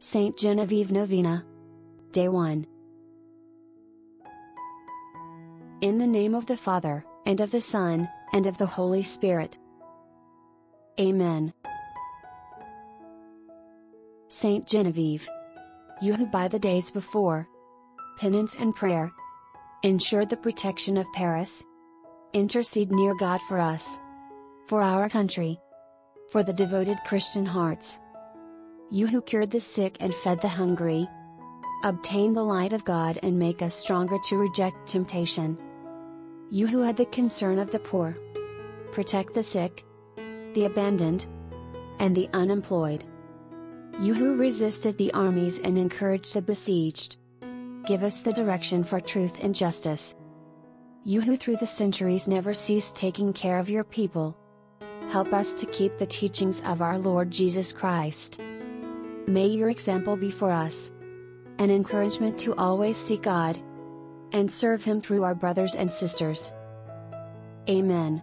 Saint Genevieve Novena. Day 1. In the name of the Father, and of the Son, and of the Holy Spirit. Amen. Saint Genevieve. You who by the days before penance and prayer ensured the protection of Paris, intercede near God for us, for our country, for the devoted Christian hearts. You who cured the sick and fed the hungry, obtain the light of God and make us stronger to reject temptation. You who had the concern of the poor, protect the sick, the abandoned, and the unemployed. You who resisted the armies and encouraged the besieged, give us the direction for truth and justice. You who through the centuries never ceased taking care of your people, help us to keep the teachings of our Lord Jesus Christ. May your example be for us an encouragement to always seek God and serve Him through our brothers and sisters. Amen.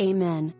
Amen.